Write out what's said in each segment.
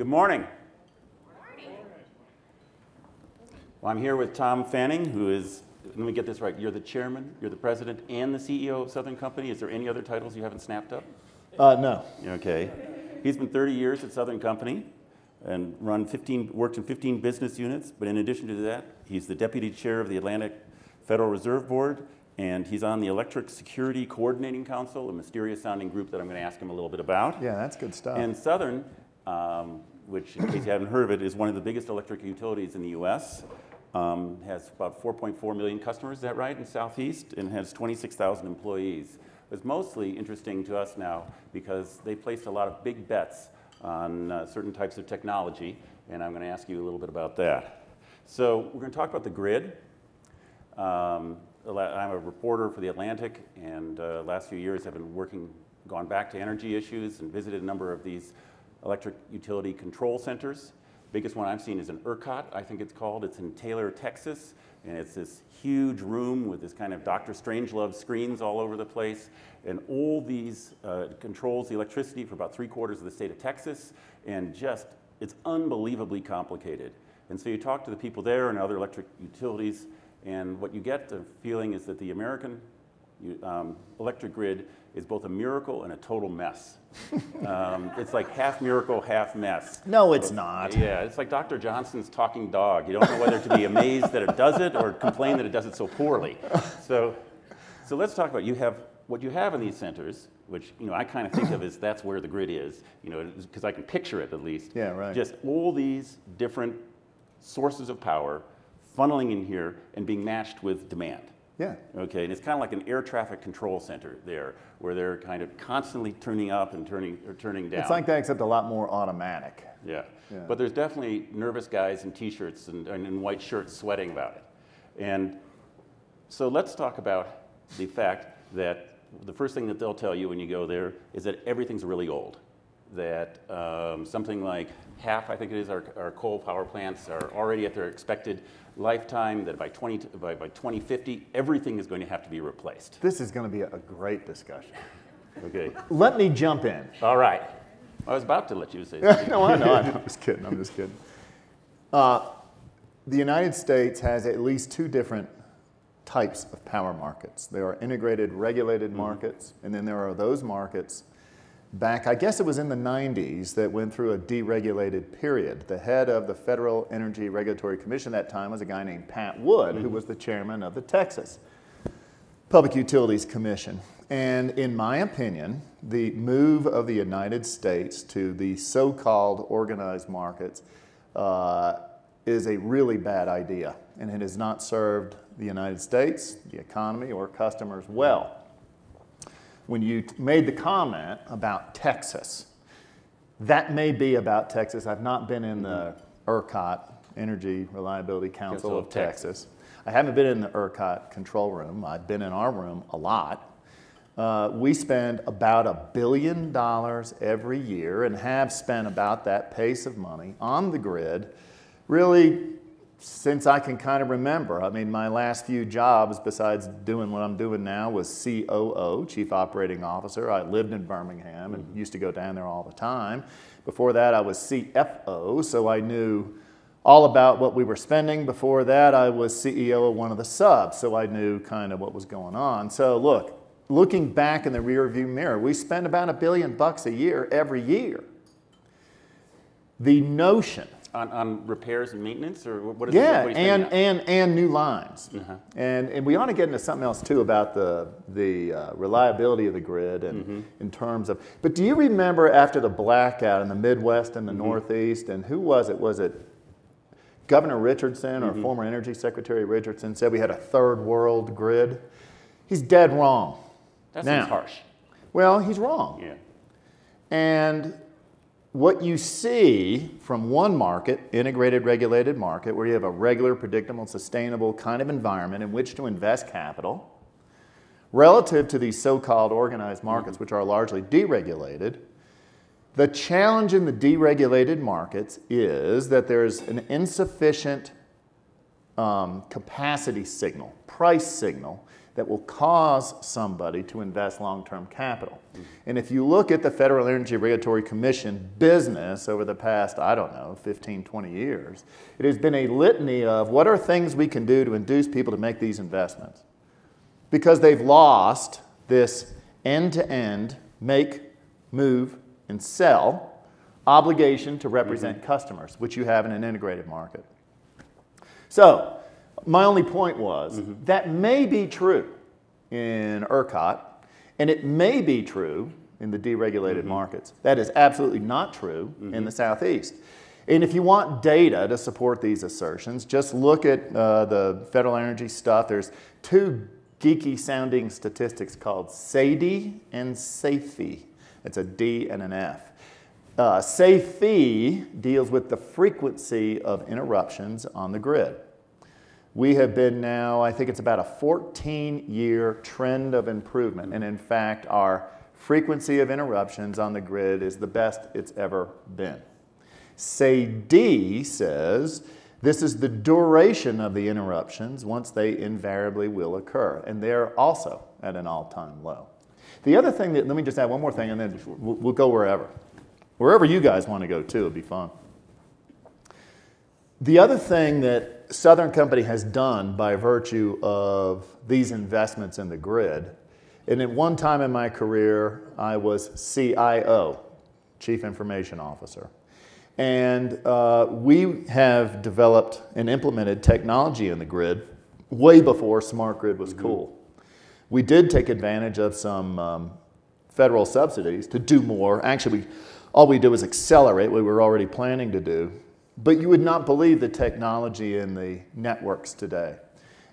Good morning. Well, I'm here with Tom Fanning, who is, let me get this right, you're the chairman, you're the president, and the CEO of Southern Company. Is there any other titles you haven't snapped up? Uh, no. Okay. He's been 30 years at Southern Company and run 15, worked in 15 business units, but in addition to that, he's the deputy chair of the Atlanta Federal Reserve Board, and he's on the Electric Security Coordinating Council, a mysterious sounding group that I'm going to ask him a little bit about. Yeah, that's good stuff. And Southern, um, which in case you haven't heard of it, is one of the biggest electric utilities in the US. Um, has about 4.4 million customers, is that right, in Southeast, and has 26,000 employees. It's mostly interesting to us now because they placed a lot of big bets on uh, certain types of technology, and I'm going to ask you a little bit about that. So we're going to talk about the grid. Um, I'm a reporter for The Atlantic, and uh, last few years I've been working, gone back to energy issues and visited a number of these electric utility control centers. Biggest one I've seen is in ERCOT, I think it's called. It's in Taylor, Texas, and it's this huge room with this kind of Dr. Strangelove screens all over the place. And all these uh, controls the electricity for about three quarters of the state of Texas, and just, it's unbelievably complicated. And so you talk to the people there and other electric utilities, and what you get the feeling is that the American um, electric grid is both a miracle and a total mess. Um, it's like half miracle, half mess. No, it's not. Yeah, it's like Dr. Johnson's talking dog. You don't know whether to be amazed that it does it or complain that it does it so poorly. So, so let's talk about you have what you have in these centers, which you know I kind of think of as that's where the grid is. You know, because I can picture it at least. Yeah, right. Just all these different sources of power funneling in here and being matched with demand. Yeah. Okay, and it's kind of like an air traffic control center there, where they're kind of constantly turning up and turning or turning down. It's like that, except a lot more automatic. Yeah. yeah. But there's definitely nervous guys in t-shirts and, and in white shirts sweating about it. And so let's talk about the fact that the first thing that they'll tell you when you go there is that everything's really old. That um, something like half, I think it is, our, our coal power plants are already at their expected lifetime, that by, 20, by, by 2050, everything is going to have to be replaced. This is going to be a great discussion. Okay. Let me jump in. All right. I was about to let you say something. no, I know. I'm just kidding. I'm just kidding. Uh, the United States has at least two different types of power markets. There are integrated regulated mm -hmm. markets, and then there are those markets back, I guess it was in the 90s, that went through a deregulated period. The head of the Federal Energy Regulatory Commission at that time was a guy named Pat Wood, who mm-hmm. was the chairman of the Texas Public Utilities Commission. And in my opinion, the move of the United States to the so called organized markets uh, is a really bad idea. And it has not served the United States, the economy, or customers well when you made the comment about Texas. That may be about Texas. I've not been in the ERCOT, Energy Reliability Council, of, Texas. Texas. I haven't been in the ERCOT control room. I've been in our room a lot. Uh, we spend about a billion dollars every year and have spent about that pace of money on the grid, really since I can kind of remember. I mean, my last few jobs, besides doing what I'm doing now, was COO, Chief Operating Officer. I lived in Birmingham and mm-hmm. used to go down there all the time. Before that, I was CFO, so I knew all about what we were spending. Before that, I was CEO of one of the subs, so I knew kind of what was going on. So look, looking back in the rearview mirror, we spend about a billion bucks a year every year. The notion on, on repairs and maintenance, or what is yeah, it? and, and, and new lines. Uh-huh. And, and we ought to get into something else too about the, the uh, reliability of the grid and mm-hmm. in terms of. But do you remember after the blackout in the Midwest and the mm-hmm. Northeast, and who was it? Was it Governor Richardson or mm-hmm. former Energy Secretary Richardson said we had a third world grid? He's dead wrong. That now, seems harsh. Well, he's wrong. Yeah. And what you see from one market, integrated regulated market, where you have a regular, predictable, sustainable kind of environment in which to invest capital, relative to these so-called organized markets, which are largely deregulated, the challenge in the deregulated markets is that there's an insufficient um, capacity signal, price signal, that will cause somebody to invest long term capital. And if you look at the Federal Energy Regulatory Commission business over the past, I don't know, 15, 20 years, it has been a litany of what are things we can do to induce people to make these investments. Because they've lost this end to end make, move, and sell obligation to represent mm-hmm. customers, which you have in an integrated market. So, my only point was mm-hmm. that may be true in ERCOT, and it may be true in the deregulated mm-hmm. markets. That is absolutely not true mm-hmm. in the Southeast. And if you want data to support these assertions, just look at uh, the federal energy stuff. There's two geeky sounding statistics called SAIDI and SAIFI. It's a D and an F. Uh, deals with the frequency of interruptions on the grid. We have been now, I think it's about a 14 year trend of improvement. And in fact, our frequency of interruptions on the grid is the best it's ever been. SAIDI says this is the duration of the interruptions once they invariably will occur. And they're also at an all time low. The other thing that, let me just add one more thing and then we'll, we'll go wherever. Wherever you guys want to go too, it'll be fun. The other thing that Southern Company has done by virtue of these investments in the grid, and at one time in my career, I was CIO, Chief Information Officer. And uh, we have developed and implemented technology in the grid way before smart grid was mm-hmm. cool. We did take advantage of some um, federal subsidies to do more. Actually, we, all we did was accelerate what we were already planning to do. But you would not believe the technology in the networks today.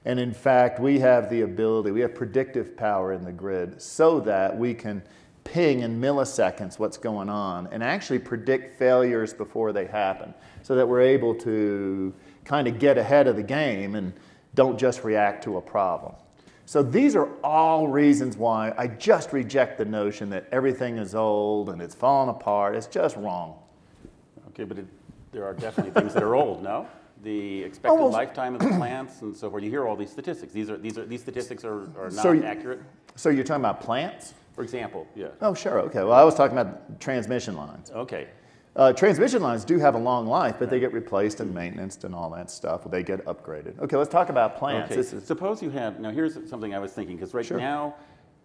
And in fact, we have the ability, we have predictive power in the grid so that we can ping in milliseconds what's going on and actually predict failures before they happen so that we're able to kind of get ahead of the game and don't just react to a problem. So these are all reasons why I just reject the notion that everything is old and it's fallen apart. It's just wrong. Okay, but it, there are definitely things that are old, no? The expected Almost. lifetime of the plants and so forth. You hear all these statistics. These are these are these statistics are, are not so accurate. So you're talking about plants? For example, yeah. Oh, sure. Okay. Well, I was talking about transmission lines. Okay. Uh, transmission lines do have a long life, but they get replaced and maintenance and all that stuff. They get upgraded. Okay, let's talk about plants. Okay. Is, Suppose you had, now here's something I was thinking, because right sure. now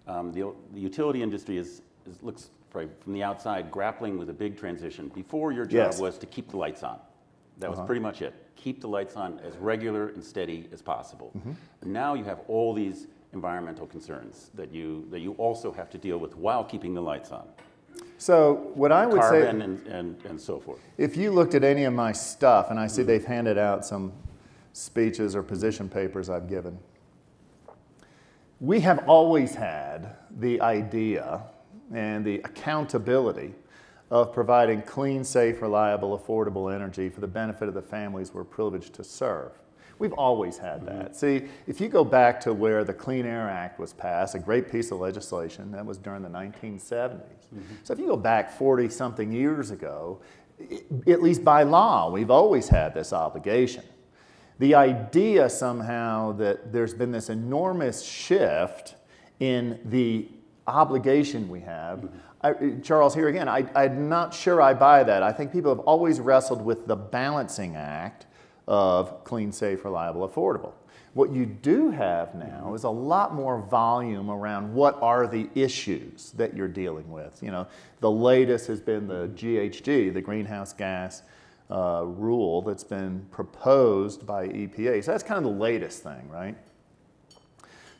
um, the, the utility industry is, is looks from the outside grappling with a big transition. Before your job yes. was to keep the lights on. That was uh-huh. pretty much it. Keep the lights on as regular and steady as possible. Mm-hmm. now you have all these environmental concerns that you, that you also have to deal with while keeping the lights on. So what I would Carbon say, and, and, and so forth. If you looked at any of my stuff, and I see mm-hmm. they've handed out some speeches or position papers I've given, we have always had the idea and the accountability of providing clean, safe, reliable, affordable energy for the benefit of the families we're privileged to serve. We've always had that. Mm-hmm. See, if you go back to where the Clean Air Act was passed, a great piece of legislation, that was during the 1970s. Mm-hmm. So if you go back 40 something years ago, at least by law, we've always had this obligation. The idea somehow that there's been this enormous shift in the obligation we have. Mm-hmm. I, Charles, here again, I, I'm not sure I buy that. I think people have always wrestled with the balancing act of clean, safe, reliable, affordable. What you do have now is a lot more volume around what are the issues that you're dealing with. You know, the latest has been the GHG, the greenhouse gas uh, rule that's been proposed by EPA. So that's kind of the latest thing, right?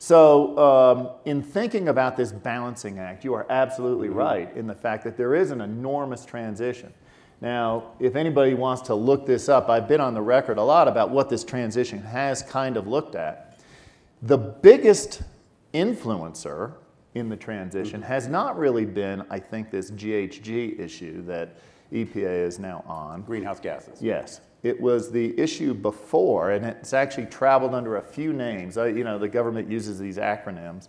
So, um, in thinking about this balancing act, you are absolutely mm-hmm. right in the fact that there is an enormous transition. Now, if anybody wants to look this up, I've been on the record a lot about what this transition has kind of looked at. The biggest influencer in the transition mm-hmm. has not really been, I think, this GHG issue that EPA is now on. Greenhouse gases. Yes. It was the issue before, and it's actually traveled under a few names. you know, the government uses these acronyms,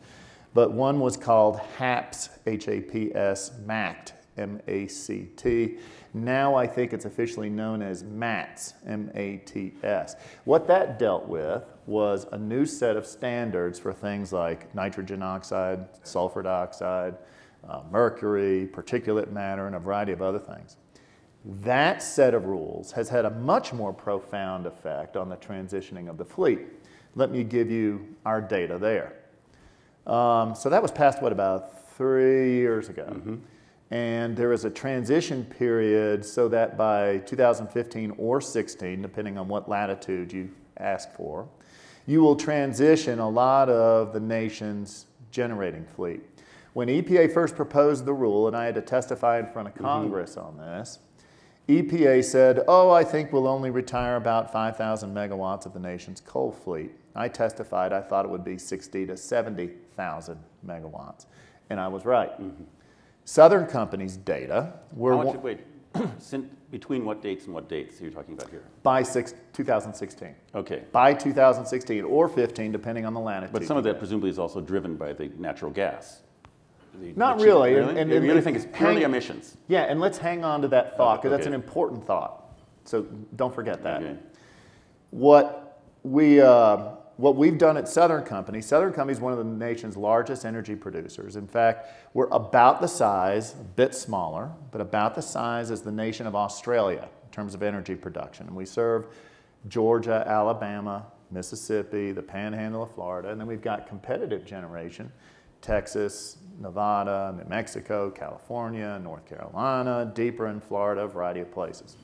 but one was called HAPS, H A P S, MACT, M A C T. Now I think it's officially known as MATS, M A T S. What that dealt with was a new set of standards for things like nitrogen oxide, sulfur dioxide, uh, mercury, particulate matter, and a variety of other things. That set of rules has had a much more profound effect on the transitioning of the fleet. Let me give you our data there. Um, so that was passed, what, about three years ago? Mm-hmm. And there is a transition period so that by 2015 or 16, depending on what latitude you ask for, you will transition a lot of the nation's generating fleet. When EPA first proposed the rule, and I had to testify in front of mm-hmm. Congress mm-hmm. on this, EPA said, oh, I think we'll only retire about 5,000 megawatts of the nation's coal fleet. I testified I thought it would be 60 to 70,000 megawatts, and I was right. Mm-hmm. Southern Company's data were. How much, wait, between what dates and what dates are you talking about here? By six, 2016. Okay. By 2016 or 15, depending on the latitude. But some of that presumably is also driven by the natural gas. The, Not the really. really. And, and, you really think it's purely hang, emissions? Yeah, and let's hang on to that thought because okay. that's an important thought. So don't forget that. Okay. What we uh, what we've done at Southern Company, Southern Company is one of the nation's largest energy producers. In fact, we're about the size, a bit smaller, but about the size as the nation of Australia in terms of energy production. And we serve Georgia, Alabama, Mississippi, the panhandle of Florida, and then we've got competitive generation, Texas, Nevada, New Mexico, California, North Carolina, deeper in Florida, a variety of places.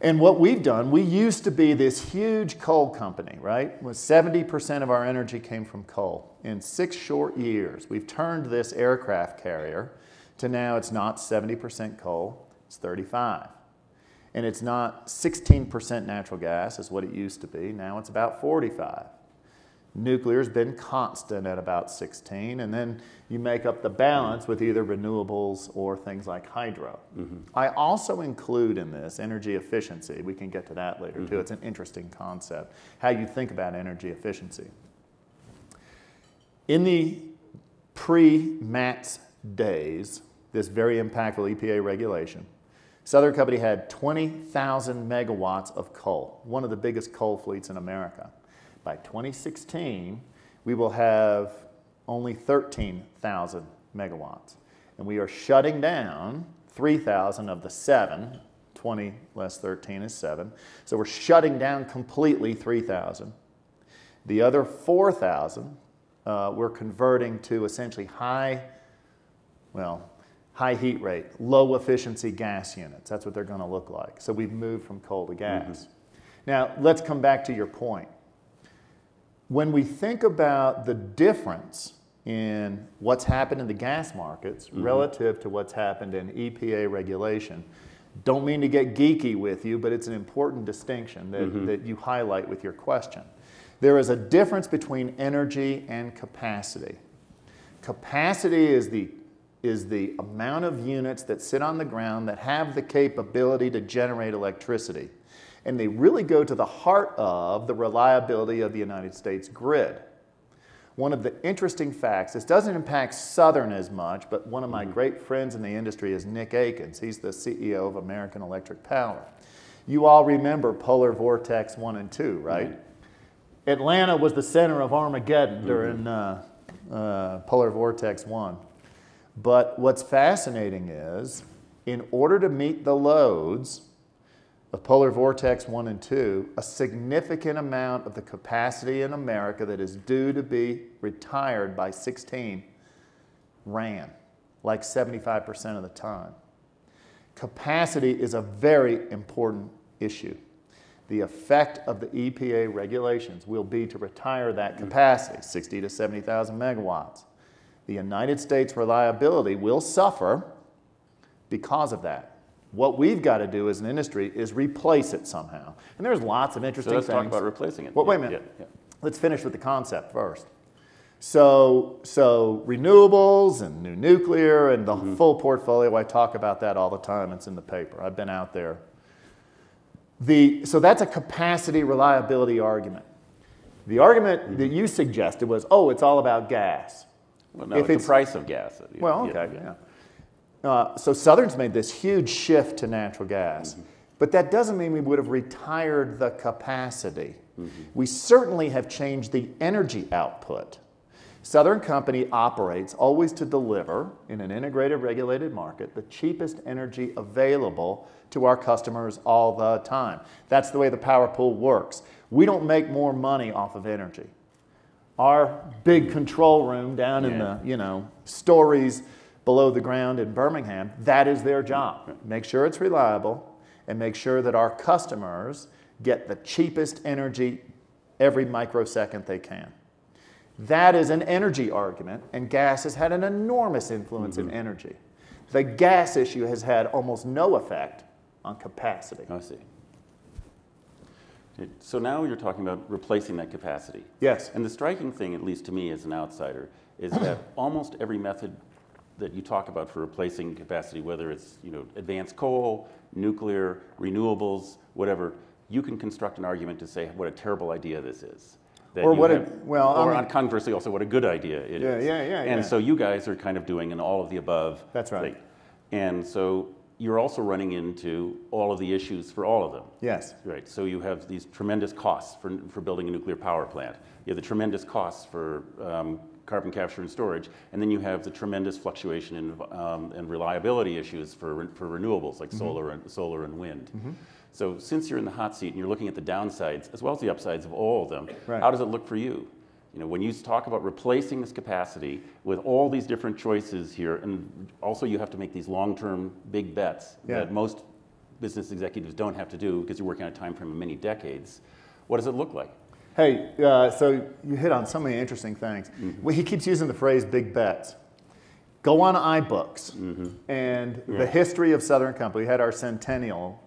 And what we've done, we used to be this huge coal company, right? With 70% of our energy came from coal. In six short years, we've turned this aircraft carrier to now it's not 70% coal, it's 35. And it's not 16% natural gas is what it used to be. Now it's about 45. Nuclear's been constant at about 16, and then you make up the balance with either renewables or things like hydro. Mm-hmm. I also include in this energy efficiency. We can get to that later mm-hmm. too. It's an interesting concept, how you think about energy efficiency. In the pre MATS days, this very impactful EPA regulation, Southern Company had 20,000 megawatts of coal, one of the biggest coal fleets in America. By 2016, we will have only 13,000 megawatts. And we are shutting down 3,000 of the seven. 20 less 13 is 7. So we're shutting down completely 3,000. The other 4,000 uh, we're converting to essentially high, well, high heat rate, low efficiency gas units. That's what they're going to look like. So we've moved from coal to gas. Mm-hmm. Now, let's come back to your point when we think about the difference in what's happened in the gas markets mm-hmm. relative to what's happened in EPA regulation, don't mean to get geeky with you, but it's an important distinction that, mm-hmm. that you highlight with your question. There is a difference between energy and capacity. Capacity is the, is the amount of units that sit on the ground that have the capability to generate electricity and they really go to the heart of the reliability of the United States grid. One of the interesting facts, this doesn't impact Southern as much, but one of my mm-hmm. great friends in the industry is Nick Akins. He's the CEO of American Electric Power. You all remember Polar Vortex 1 and 2, right? Mm-hmm. Atlanta was the center of Armageddon mm-hmm. during uh, uh, Polar Vortex 1. But what's fascinating is, in order to meet the loads of polar vortex 1 and 2, a significant amount of the capacity in America that is due to be retired by 16 ran, like 75% of the time. Capacity is a very important issue. The effect of the EPA regulations will be to retire that capacity, 60 to 70,000 megawatts. The United States reliability will suffer because of that. What we've got to do as an industry is replace it somehow. And there's lots of interesting so let's things. talk about replacing it. Well, wait a minute. Yeah, yeah. Let's finish with the concept first. So, so renewables and new nuclear and the mm-hmm. full portfolio, I talk about that all the time. It's in the paper. I've been out there. The, so that's a capacity reliability argument. The argument mm-hmm. that you suggested was, oh, it's all about gas. Well, no, if it's, it's the price of gas. Well, okay, yeah. Yeah. uh, so Southern's made this huge shift to natural gas, but that doesn't mean we would have retired the capacity. We certainly have changed the energy output. Southern Company operates always to deliver in an integrated regulated market the cheapest energy available to our customers all the time. That's the way the power pool works. We don't make more money off of energy. Our big control room down in the, you know, stories below the ground in Birmingham, that is their job. Make sure it's reliable and make sure that our customers get the cheapest energy every microsecond they can. That is an energy argument, and gas has had an enormous influence in mm-hmm. energy. The gas issue has had almost no effect on capacity. I see. So now you're talking about replacing that capacity. Yes. And the striking thing, at least to me as an outsider, is that almost every method that you talk about for replacing capacity, whether it's you know advanced coal, nuclear, renewables, whatever, you can construct an argument to say what a terrible idea this is. That Or what a- have- well, I or mean- conversely, also what a good idea it is. Yeah, yeah, yeah, And yeah. so you guys are kind of doing an all of the above. That's right. thing. And so you're also running into all of the issues for all of them. Yes. Right, so you have these tremendous costs for, for building a nuclear power plant. You have the tremendous costs for um, carbon capture and storage, and then you have the tremendous fluctuation in, um, and reliability issues for, for renewables like solar, and, solar and wind. So since you're in the hot seat and you're looking at the downsides as well as the upsides of all of them, Right. how does it look for you? You know, when you talk about replacing this capacity with all these different choices here, and also you have to make these long-term big bets Yeah. that most business executives don't have to do because you're working on a time frame of many decades. What does it look like? Hey, uh, so you hit on so many interesting things. Well, he keeps using the phrase big bets. Go on iBooks and the history of Southern Company. We had our centennial,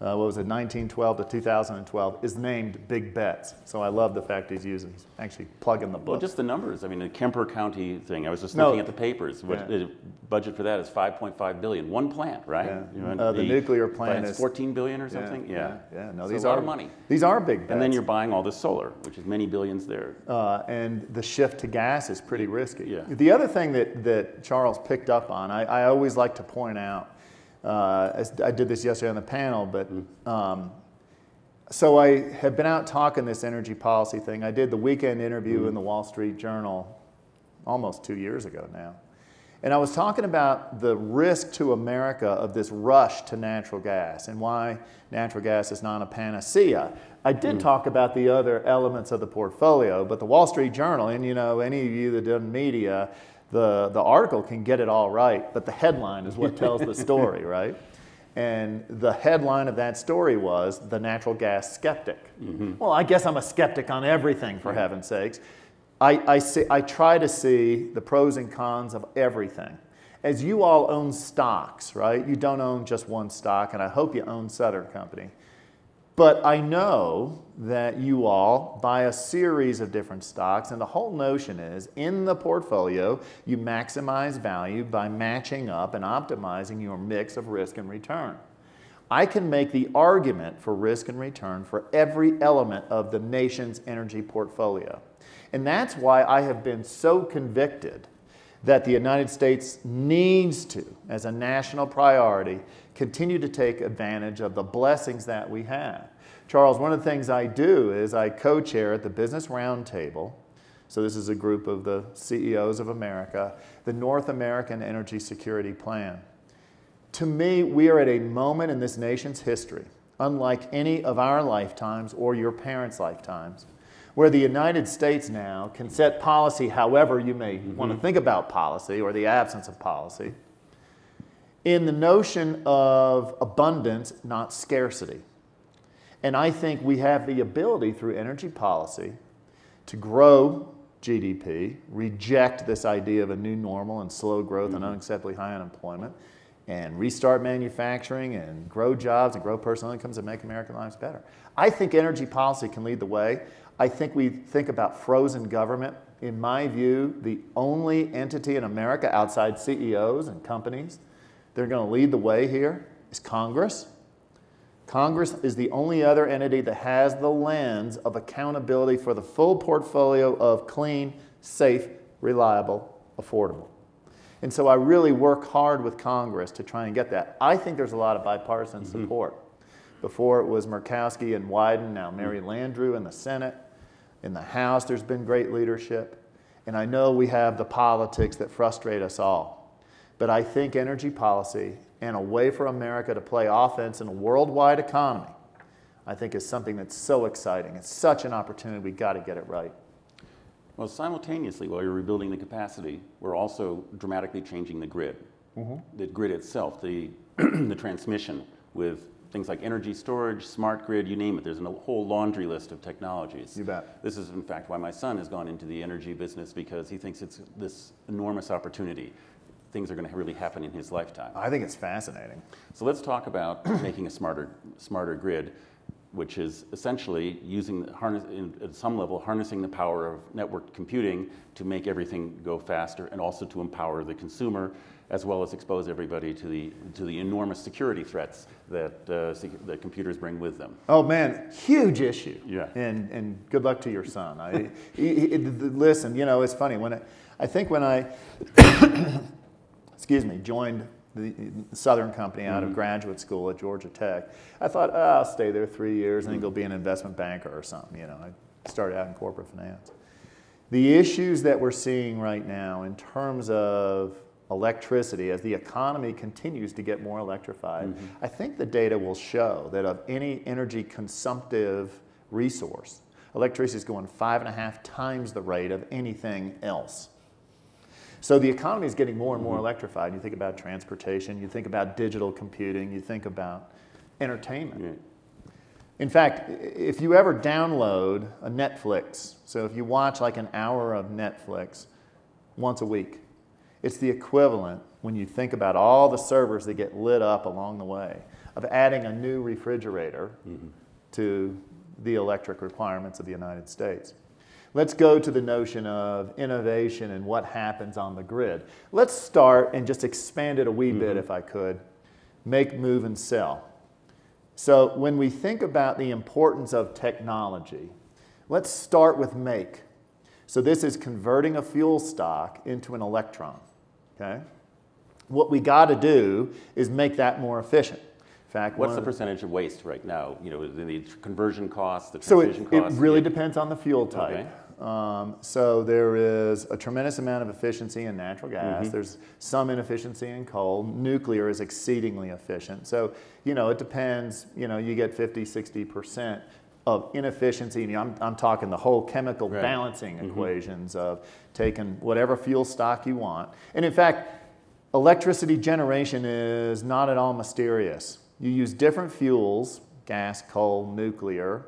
uh, what was it, 1912 to 2012, is named Big Bets. So I love the fact he's using, he's actually plugging the book. Well, just the numbers. I mean, the Kemper County thing. I was just No. looking at the papers. What, Yeah. The budget for that is 5.5 billion. One plant, right? Yeah. You know, Uh, the nuclear plant is- 14 billion or something. Yeah. yeah. No, So these a lot are of money. These are big bets. And then you're buying all this solar, which is many billions there. uh, and the shift to gas is pretty risky. Yeah. The other thing that, that Charles picked up on, I, I always like to point out, uh, as I did this yesterday on the panel, but um, so I have been out talking this energy policy thing. I did the weekend interview in the Wall Street Journal almost two years ago now. And I was talking about the risk to America of this rush to natural gas and why natural gas is not a panacea. I did talk about the other elements of the portfolio, but the Wall Street Journal, and you know, any of you that done media, the, the article can get it all right, but the headline is what tells the story, right? And the headline of that story was The Natural Gas Skeptic. Mm-hmm. Well, I guess I'm a skeptic on everything, for heaven's sakes. I, I, see, I try to see the pros and cons of everything. As you all own stocks, right? You don't own just one stock, and I hope you own Southern Company. But I know that you all buy a series of different stocks, and the whole notion is in the portfolio, you maximize value by matching up and optimizing your mix of risk and return. I can make the argument for risk and return for every element of the nation's energy portfolio. And that's why I have been so convicted that the United States needs to, as a national priority, continue to take advantage of the blessings that we have. Charles, one of the things I do is I co chair at the Business Roundtable. So, this is a group of the CEOs of America, the North American Energy Security Plan. To me, we are at a moment in this nation's history, unlike any of our lifetimes or your parents' lifetimes, where the United States now can set policy however you may mm-hmm. want to think about policy or the absence of policy, in the notion of abundance, not scarcity. And I think we have the ability through energy policy to grow GDP, reject this idea of a new normal and slow growth and mm-hmm. unacceptably high unemployment, and restart manufacturing and grow jobs and grow personal incomes and make American lives better. I think energy policy can lead the way. I think we think about frozen government. In my view, the only entity in America outside CEOs and companies that are going to lead the way here is Congress. Congress is the only other entity that has the lens of accountability for the full portfolio of clean, safe, reliable, affordable. And so I really work hard with Congress to try and get that. I think there's a lot of bipartisan Mm-hmm. support. Before it was Murkowski and Wyden, now Mary Mm-hmm. Landrieu in the Senate. In the House, there's been great leadership. And I know we have the politics that frustrate us all. But I think energy policy and a way for America to play offense in a worldwide economy, I think is something that's so exciting. It's such an opportunity. We've got to get it right. Well, simultaneously, while you're rebuilding the capacity, we're also dramatically changing the grid. Mm-hmm. The grid itself, the, the transmission with things like energy storage, smart grid, you name it. There's a whole laundry list of technologies. You bet. This is, in fact, why my son has gone into the energy business because he thinks it's this enormous opportunity. Things are going to really happen in his lifetime. I think it's fascinating. So let's talk about making a smarter, smarter grid, which is essentially using harness, in, at some level harnessing the power of networked computing to make everything go faster, and also to empower the consumer, as well as expose everybody to the to the enormous security threats that uh, sec- that computers bring with them. Oh man, huge issue. Yeah. And and good luck to your son. I, he, he- listen, you know, it's funny when I, I think when I, excuse me, joined the Southern Company out of mm-hmm. graduate school at Georgia Tech, I thought, oh, I'll stay there three years and then go mm-hmm. be an investment banker or something. You know, I started out in corporate finance. The issues that we're seeing right now in terms of electricity as the economy continues to get more electrified, mm-hmm. I think the data will show that of any energy consumptive resource, electricity is going five and a half times the rate of anything else. So the economy is getting more and more mm-hmm. electrified. You think about transportation, you think about digital computing, you think about entertainment. Yeah. In fact, if you ever download a Netflix, so if you watch like an hour of Netflix once a week, it's the equivalent when you think about all the servers that get lit up along the way of adding a new refrigerator mm-hmm. to the electric requirements of the United States. Let's go to the notion of innovation and what happens on the grid. Let's start and just expand it a wee bit, mm-hmm. if I could. Make, move, and sell. So, when we think about the importance of technology, let's start with make. So, this is converting a fuel stock into an electron. Okay? What we got to do is make that more efficient. Fact, What's the percentage of waste right now? You know, the, conversion costs, the So it, transmission it really depends on the fuel type. Um, so there is a tremendous amount of efficiency in natural gas. Mm-hmm. There's some inefficiency in coal. Nuclear is exceedingly efficient. So, you know, it depends. You know, you get 50, 60% of inefficiency. I'm, I'm talking the whole chemical Right. Balancing equations of taking whatever fuel stock you want. And in fact, electricity generation is not at all mysterious. You use different fuels, gas, coal, nuclear,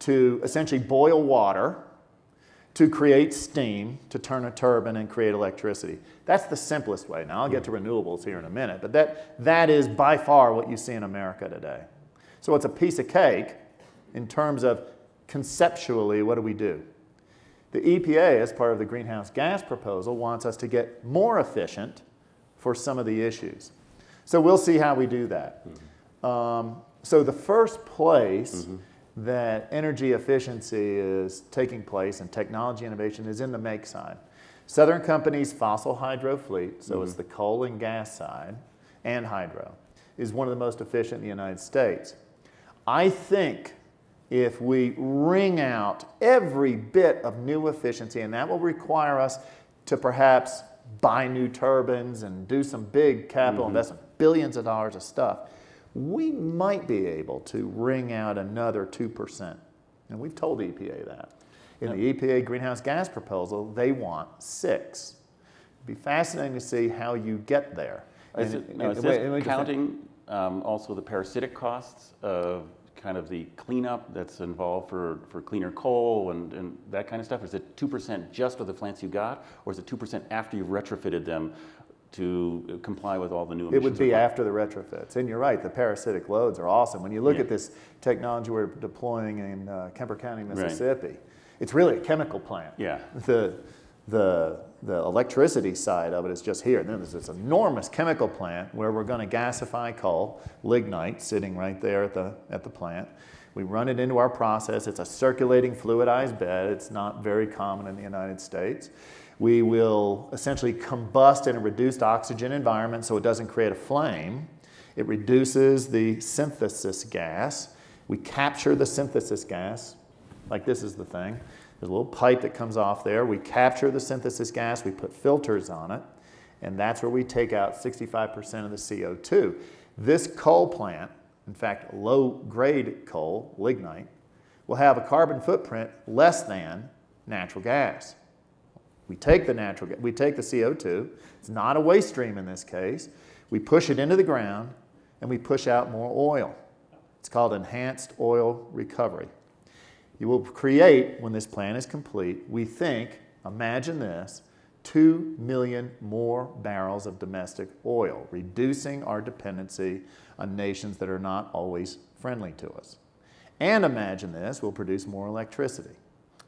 to essentially boil water to create steam to turn a turbine and create electricity. That's the simplest way. Now, I'll get to renewables here in a minute, but that, that is by far what you see in America today. So it's a piece of cake in terms of conceptually, what do we do? The EPA, as part of the greenhouse gas proposal, wants us to get more efficient for some of the issues. So we'll see how we do that. Um, so the first place mm-hmm. that energy efficiency is taking place and technology innovation is in the make side. Southern Company's fossil hydro fleet, so it's mm-hmm. the coal and gas side and hydro, is one of the most efficient in the United States. I think if we wring out every bit of new efficiency, and that will require us to perhaps buy new turbines and do some big capital mm-hmm. investment, billions of dollars of stuff, we might be able to wring out another 2%. And we've told the EPA that. In the EPA greenhouse gas proposal, they want six. It'd be fascinating to see how you get there. Is And- it, now, and- is wait, this let me just- counting um, also the parasitic costs of kind of the cleanup that's involved for, for cleaner coal and, and that kind of stuff? Is it 2% just for the plants you got, or is it 2% after you've retrofitted them to comply with all the new It would be after the retrofits. And you're right, the parasitic loads are awesome. When you look Yeah. at this technology we're deploying in uh, Kemper County, Mississippi, it's really a chemical plant. Yeah. The, the, the electricity side of it is just here. And Then there's this enormous chemical plant where we're going to gasify coal, lignite sitting right there at the, at the plant. We run it into our process. It's a circulating fluidized bed. It's not very common in the United States. We will essentially combust in a reduced oxygen environment so it doesn't create a flame. It reduces the synthesis gas. We capture the synthesis gas, like this is the thing. There's a little pipe that comes off there. We capture the synthesis gas, we put filters on it, and that's where we take out 65% of the CO2. This coal plant, in fact, low grade coal, lignite, will have a carbon footprint less than natural gas. We take the natural we take the CO2, it's not a waste stream in this case. We push it into the ground and we push out more oil. It's called enhanced oil recovery. You will create, when this plan is complete, we think, imagine this, 2 million more barrels of domestic oil, reducing our dependency on nations that are not always friendly to us. And imagine this, we'll produce more electricity.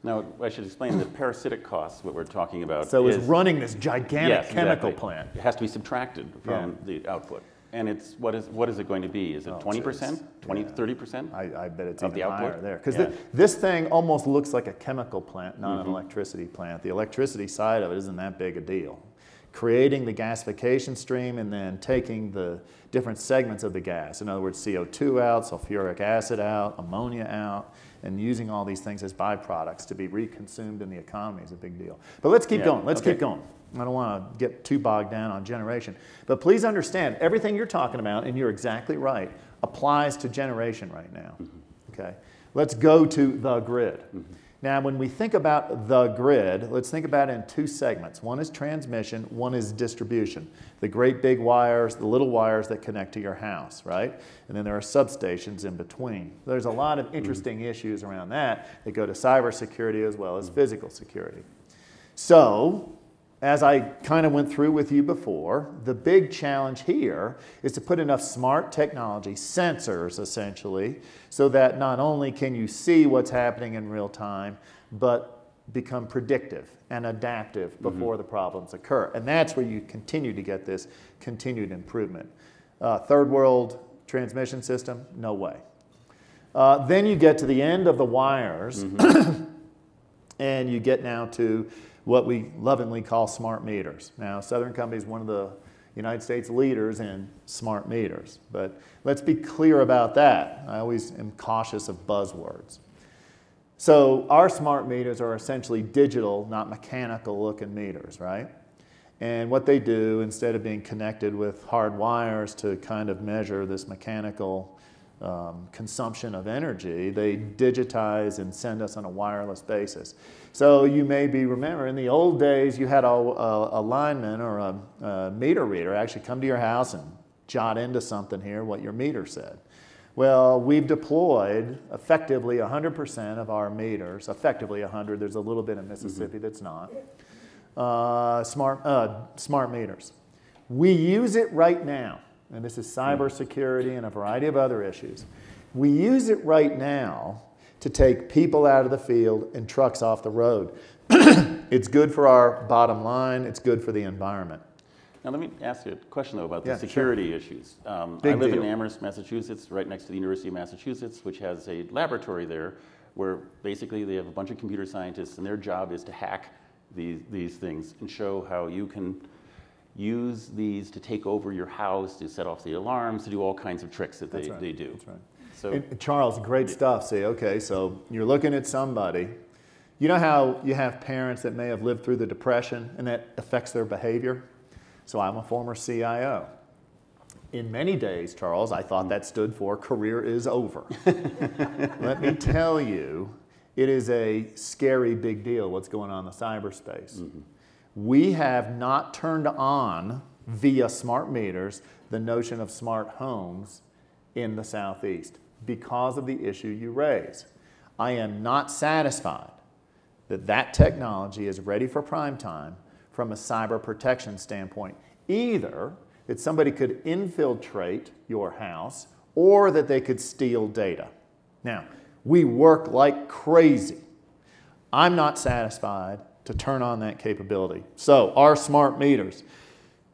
Now, I should explain the parasitic costs, what we're talking about. So is, it's running this gigantic yes, chemical exactly. plant. It has to be subtracted from Yeah. the output. And it's, what is, what is it going to be? Is it Oh, 20%, 20, yeah. 30%? I, I bet it's even the output? higher there. Because Yeah. this thing almost looks like a chemical plant, not Mm-hmm. an electricity plant. The electricity side of it isn't that big a deal. Creating the gasification stream and then taking the different segments of the gas, in other words, CO2 out, sulfuric acid out, ammonia out, and using all these things as byproducts to be reconsumed in the economy is a big deal. But let's keep Yeah, going. Let's okay. keep going. I don't want to get too bogged down on generation. But please understand, everything you're talking about, and you're exactly right, applies to generation right now. Mm-hmm. Okay? Let's go to the grid. Mm-hmm. Now, when we think about the grid, let's think about it in two segments. One is transmission, one is distribution. The great big wires, the little wires that connect to your house, right? And then there are substations in between. There's a lot of mm. interesting issues around that that go to cybersecurity as well as physical security. So, as I kind of went through with you before, the big challenge here is to put enough smart technology, sensors essentially, so that not only can you see what's happening in real time, but become predictive and adaptive before the problems occur. And that's where you continue to get this continued improvement. Uh, third world transmission system, no way. Uh, then you get to the end of the wires, and you get now to what we lovingly call smart meters. Now, Southern Company is one of the United States leaders in smart meters, but let's be clear about that. I always am cautious of buzzwords. So, our smart meters are essentially digital, not mechanical looking meters, right? And what they do, instead of being connected with hard wires to kind of measure this mechanical um, consumption of energy, they digitize and send us on a wireless basis. So you may be remember in the old days you had a, a, a lineman or a, a meter reader actually come to your house and jot into something here what your meter said. Well, we've deployed effectively 100% of our meters, effectively 100, there's a little bit in Mississippi that's not, uh, smart, uh, smart meters. We use it right now, and this is cybersecurity and a variety of other issues. We use it right now to take people out of the field and trucks off the road. it's good for our bottom line, it's good for the environment. Now, let me ask you a question, though, about the Yeah, sure. security issues. Um, I live deal. in Amherst, Massachusetts, right next to the University of Massachusetts, which has a laboratory there where basically they have a bunch of computer scientists, and their job is to hack these, these things and show how you can use these to take over your house, to set off the alarms, to do all kinds of tricks that they, right. they do. That's right. So, And Charles, great stuff. See, okay, so you're looking at somebody. You know how you have parents that may have lived through the Depression and that affects their behavior? So I'm a former CIO. In many days, Charles, I thought that stood for career is over. Let me tell you, it is a scary big deal what's going on in the cyberspace. Mm-hmm. We have not turned on via smart meters the notion of smart homes in the Southeast because of the issue you raise. I am not satisfied that that technology is ready for prime time from a cyber protection standpoint. Either that somebody could infiltrate your house or that they could steal data. Now, we work like crazy. I'm not satisfied to turn on that capability. So, our smart meters,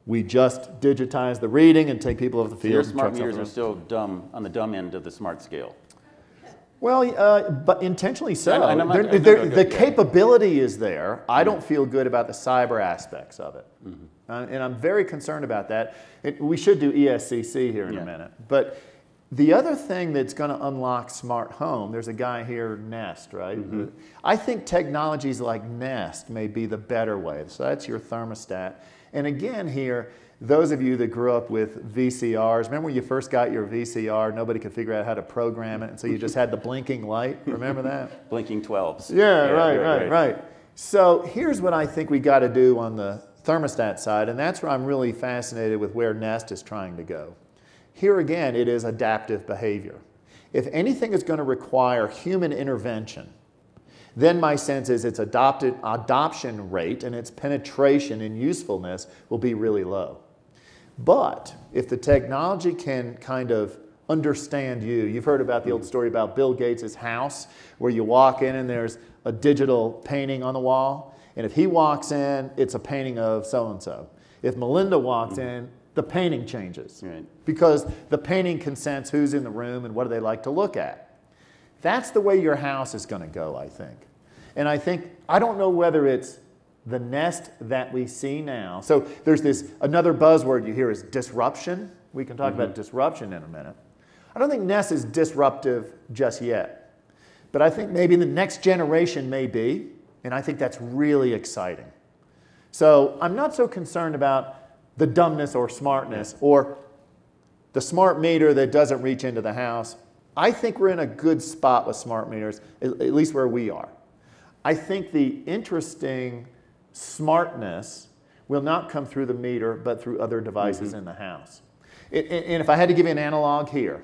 we just digitize the reading and take people off the so field. your smart meters are still dumb on the dumb end of the smart scale. Well, uh, but intentionally so. I know- and I'm not- There- I know- there- go- go- the capability is there. I don't feel good about the cyber aspects of it. Mm-hmm. Uh, and I'm very concerned about that. It, we should do ESCC here in Yeah. a minute. But the other thing that's going to unlock smart home, there's a guy here, Nest, right? Mm-hmm. I think technologies like Nest may be the better way. So that's your thermostat. And again, here, those of you that grew up with VCRs, remember when you first got your VCR, nobody could figure out how to program it, and so you just had the blinking light? Remember that? Blinking 12s. Yeah, right, right, right. So here's what I think we got to do on the thermostat side, and that's where I'm really fascinated with where Nest is trying to go. Here again, it is adaptive behavior. If anything is going to require human intervention, then my sense is its adopted, adoption rate and its penetration and usefulness will be really low. But if the technology can kind of understand you, you've heard about the old story about Bill Gates' house, where you walk in and there's a digital painting on the wall. And if he walks in, it's a painting of so and so. If Melinda walks mm-hmm. in, the painting changes. Right. Because the painting can sense who's in the room and what do they like to look at. That's the way your house is going to go, I think. And I think, I don't know whether it's the nest that we see now. So there's this, another buzzword you hear is disruption. We can talk about mm-hmm. disruption in a minute. I don't think Nest is disruptive just yet. But I think maybe the next generation may be, and I think that's really exciting. So I'm not so concerned about the dumbness or smartness or the smart meter that doesn't reach into the house. I think we're in a good spot with smart meters, at at least where we are. I think the interesting smartness will not come through the meter, but through other devices mm-hmm. in the house. It- and if I had to give you an analog here,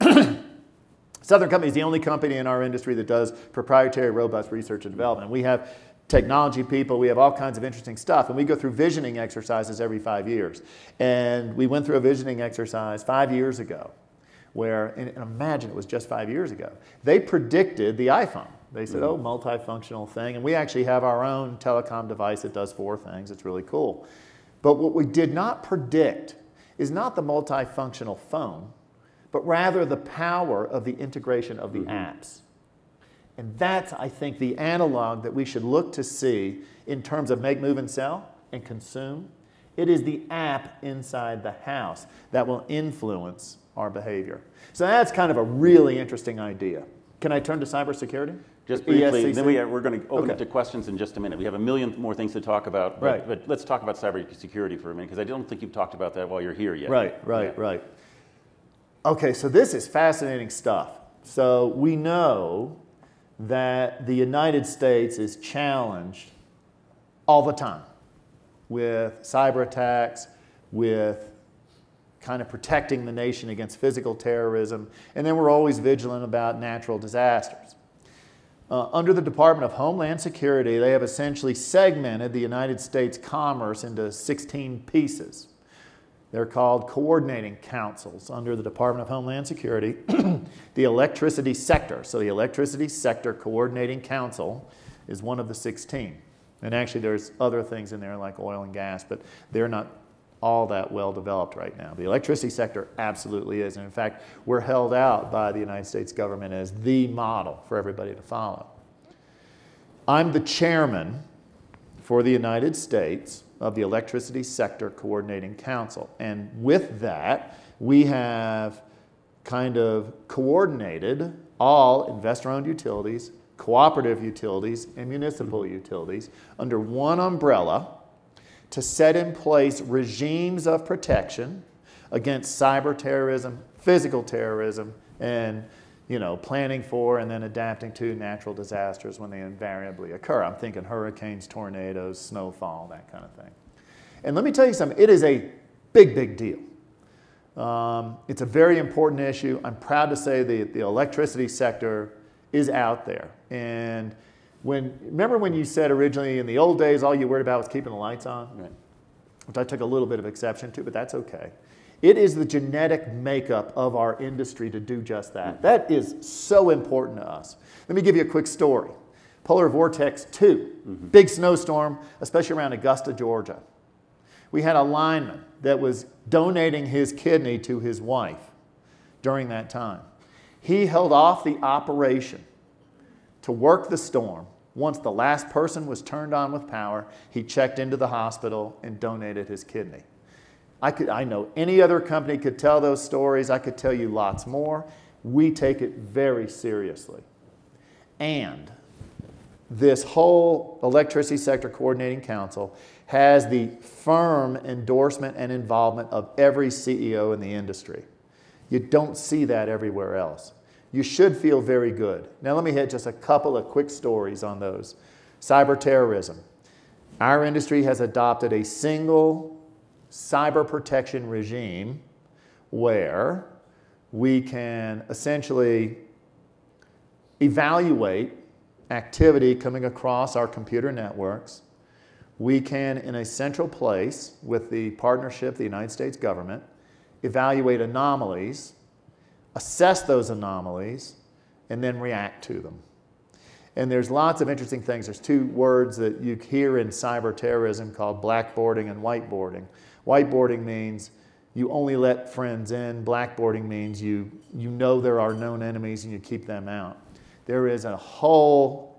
Southern Company is the only company in our industry that does proprietary robust research and development. We have technology people, we have all kinds of interesting stuff, and we go through visioning exercises every five years. And we went through a visioning exercise five years ago, where, and imagine it was just five years ago, they predicted the iPhone. They said, mm. oh, multifunctional thing. And we actually have our own telecom device that does four things. It's really cool. But what we did not predict is not the multifunctional phone, but rather the power of the integration of the mm-hmm. apps. And that's, I think, the analog that we should look to see in terms of make, move, and sell and consume. It is the app inside the house that will influence our behavior. So that's kind of a really interesting idea. Can I turn to cybersecurity? Just briefly, ESCC? then we are, we're going to open Okay. up to questions in just a minute. We have a million more things to talk about, but, Right. but let's talk about cybersecurity for a minute because I don't think you've talked about that while you're here yet. Right, right, Yeah. right. Okay, so this is fascinating stuff. So we know that the United States is challenged all the time with cyber attacks, with kind of protecting the nation against physical terrorism, and then we're always vigilant about natural disasters. Uh, under the Department of Homeland Security, they have essentially segmented the United States commerce into 16 pieces. They're called coordinating councils under the Department of Homeland Security. the electricity sector, so the electricity sector coordinating council is one of the 16. And actually, there's other things in there like oil and gas, but they're not all that well developed right now. The electricity sector absolutely is. And in fact, we're held out by the United States government as the model for everybody to follow. I'm the chairman for the United States of the Electricity Sector Coordinating Council. And with that, we have kind of coordinated all investor owned utilities, cooperative utilities, and municipal utilities under one umbrella to set in place regimes of protection against cyber terrorism, physical terrorism, and you know, planning for and then adapting to natural disasters when they invariably occur. I'm thinking hurricanes, tornadoes, snowfall, that kind of thing. And let me tell you something, it is a big, big deal. Um, it's a very important issue. I'm proud to say the, the electricity sector is out there. And when, remember when you said originally in the old days, all you worried about was keeping the lights on? Right. which I took a little bit of exception to, but that's okay. It is the genetic makeup of our industry to do just that. That is so important to us. Let me give you a quick story. Polar Vortex 2, mm-hmm. big snowstorm, especially around Augusta, Georgia. We had a lineman that was donating his kidney to his wife during that time. He held off the operation to work the storm. Once the last person was turned on with power, he checked into the hospital and donated his kidney. I, could, I know any other company could tell those stories. I could tell you lots more. We take it very seriously. And this whole Electricity Sector Coordinating Council has the firm endorsement and involvement of every CEO in the industry. You don't see that everywhere else. You should feel very good. Now, let me hit just a couple of quick stories on those. Cyber terrorism. Our industry has adopted a single cyber protection regime where we can essentially evaluate activity coming across our computer networks. We can, in a central place with the partnership, the United States government, evaluate anomalies, assess those anomalies, and then react to them. And there's lots of interesting things. There's two words that you hear in cyber terrorism called blackboarding and whiteboarding. Whiteboarding means you only let friends in. Blackboarding means you, you know there are known enemies and you keep them out. There is a whole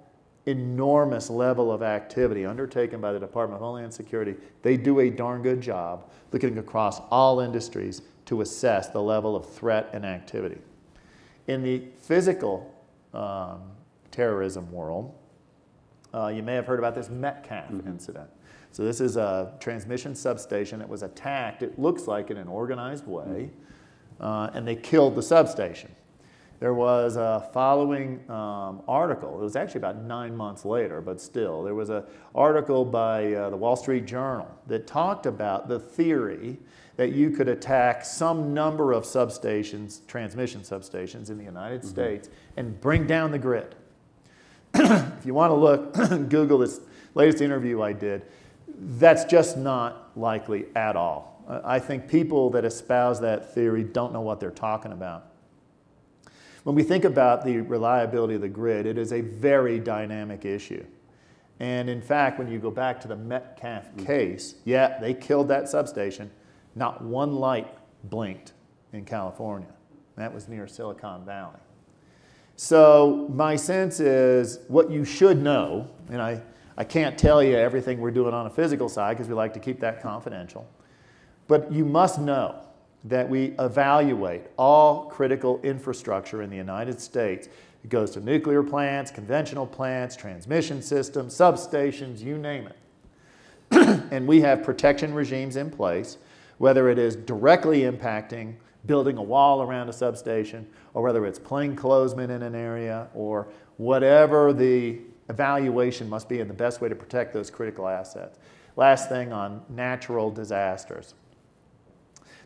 enormous level of activity undertaken by the Department of Homeland Security. They do a darn good job looking across all industries to assess the level of threat and activity. In the physical um, terrorism world, uh, you may have heard about this Metcalf mm-hmm. incident. So this is a transmission substation that was attacked, it looks like in an organized way, uh, and they killed the substation. There was a following um, article, it was actually about nine months later, but still, there was an article by uh, the Wall Street Journal that talked about the theory that you could attack some number of substations, transmission substations in the United mm-hmm. States, and bring down the grid. if you want to look, Google this latest interview I did that's just not likely at all. I think people that espouse that theory don't know what they're talking about. When we think about the reliability of the grid, it is a very dynamic issue. And in fact, when you go back to the Metcalf case, yeah, they killed that substation. Not one light blinked in California. That was near Silicon Valley. So, my sense is what you should know, and I I can't tell you everything we're doing on a physical side because we like to keep that confidential. But you must know that we evaluate all critical infrastructure in the United States. It goes to nuclear plants, conventional plants, transmission systems, substations, you name it. and we have protection regimes in place, whether it is directly impacting building a wall around a substation, or whether it's plainclothesmen in an area, or whatever the evaluation must be in the best way to protect those critical assets. Last thing on natural disasters.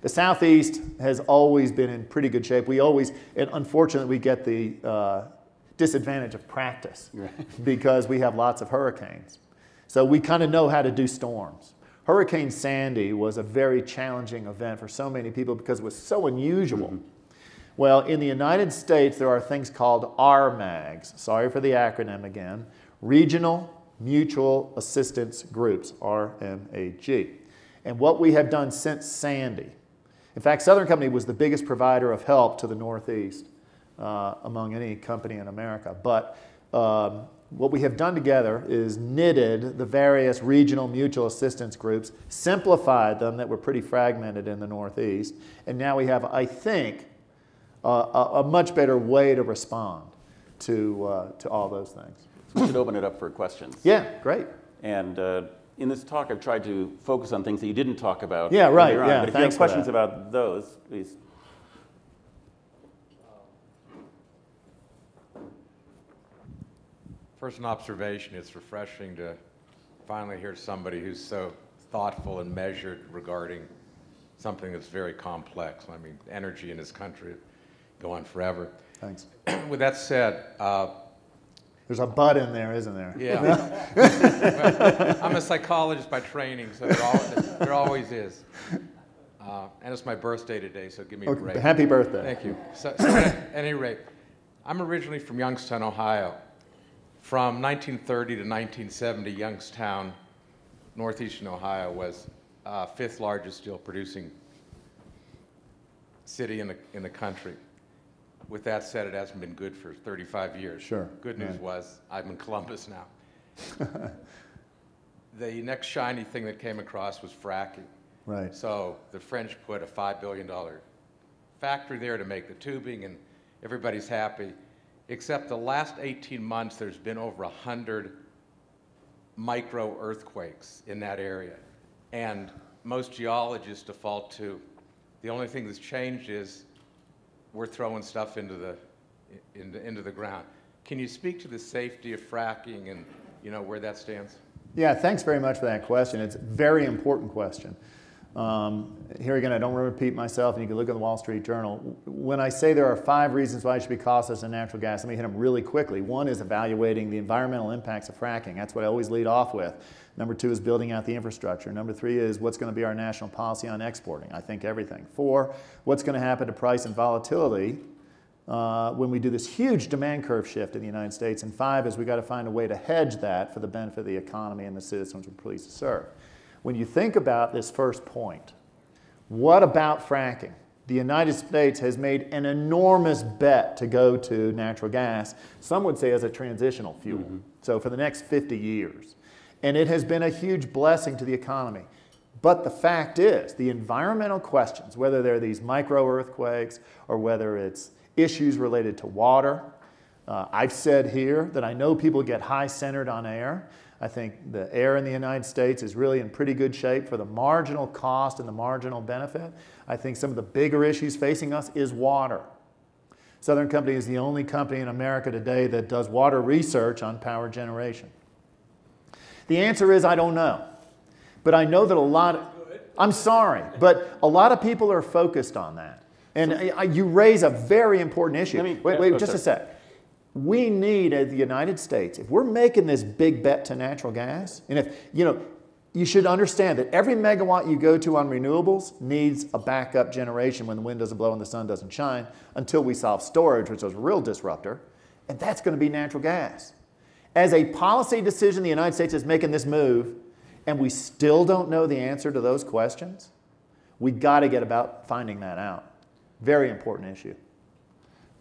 The Southeast has always been in pretty good shape. We always, and unfortunately, we get the uh, disadvantage of practice because we have lots of hurricanes. So we kind of know how to do storms. Hurricane Sandy was a very challenging event for so many people because it was so unusual. Mm-hmm. Well, in the United States, there are things called RMAGs. Sorry for the acronym again. Regional Mutual Assistance Groups, RMAG. And what we have done since Sandy, in fact, Southern Company was the biggest provider of help to the Northeast uh, among any company in America. But um, what we have done together is knitted the various regional mutual assistance groups, simplified them that were pretty fragmented in the Northeast, and now we have, I think, a, a, much better way to respond to, uh, to all those things. We should open it up for questions. Yeah, great. And uh, in this talk, I've tried to focus on things that you didn't talk about. Yeah, right. On. Yeah, but if you have questions about those, please. First, an observation. It's refreshing to finally hear somebody who's so thoughtful and measured regarding something that's very complex. I mean, energy in this country go on forever. Thanks. With that said, uh, there's a butt in there, isn't there? Yeah. well, I'm a psychologist by training, so there always, there always is. Uh, and it's my birthday today, so give me a break. Happy birthday. Thank you. So, so at any rate, I'm originally from Youngstown, Ohio. From 1930 to 1970, Youngstown, northeastern Ohio, was uh, fifth largest steel producing city in the, in the country with that said, it hasn't been good for 35 years. Sure, Good news right. was, I'm in Columbus now. The next shiny thing that came across was fracking. Right. So the French put a $5 billion factory there to make the tubing, and everybody's happy. Except the last 18 months, there's been over 100 micro earthquakes in that area. And most geologists default to, the only thing that's changed is we're throwing stuff into the, into, into the ground. Can you speak to the safety of fracking and, you know, where that stands? Yeah, thanks very much for that question. It's a very important question. Um, here again, I don't repeat myself, and you can look at the Wall Street Journal. When I say there are five reasons why it should be costless in natural gas, let me hit them really quickly. One is evaluating the environmental impacts of fracking. That's what I always lead off with. Number two is building out the infrastructure. Number three is what's going to be our national policy on exporting. I think everything. Four, what's going to happen to price and volatility uh, when we do this huge demand curve shift in the United States. And five is we've got to find a way to hedge that for the benefit of the economy and the citizens we're pleased to serve. When you think about this first point, what about fracking? The United States has made an enormous bet to go to natural gas, some would say as a transitional fuel. So for the next 50 years. And it has been a huge blessing to the economy. But the fact is, the environmental questions, whether they're these micro earthquakes or whether it's issues related to water, uh, I've said here that I know people get high centered on air. I think the air in the United States is really in pretty good shape for the marginal cost and the marginal benefit. I think some of the bigger issues facing us is water. Southern Company is the only company in America today that does water research on power generation. The answer is I don't know. But I know that a lot of, I'm sorry, but a lot of people are focused on that. And I- I- you raise a very important issue. Me- wait, wait, oh, just a sec. We need, as the United States, if we're making this big bet to natural gas, and if, you know, you should understand that every megawatt you go to on renewables needs a backup generation when the wind doesn't blow and the sun doesn't shine until we solve storage, which is a real disruptor, and that's going to be natural gas. As a policy decision, the United States is making this move, and we still don't know the answer to those questions. We got to get about finding that out. Very important issue.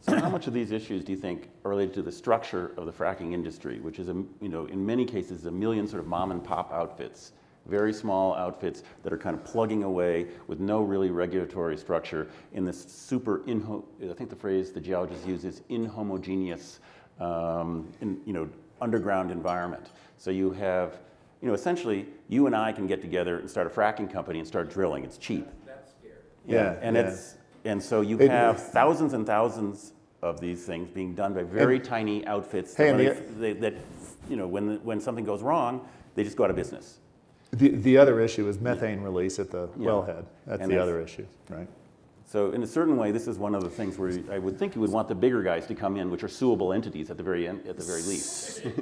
So how much of these issues do you think are related to the structure of the fracking industry, which is, a, you know, in many cases, a million sort of mom and pop outfits, very small outfits that are kind of plugging away with no really regulatory structure in this super, inho- I think the phrase the geologists use is inhomogeneous, um, in, you know, underground environment. So you have, you know, essentially, you and I can get together and start a fracking company and start drilling. It's cheap. That's scary. Yeah, and yeah. it's and so you It- have thousands and thousands of these things being done by very tiny outfits Hey, that, and they, they, that you know when when something goes wrong, they just go out of business. The, the other issue is methane release at the Yeah. wellhead. That's And the that's- other issue, right? So in a certain way, this is one of the things where I would think you would want the bigger guys to come in, which are suable entities at the very end, at the very least.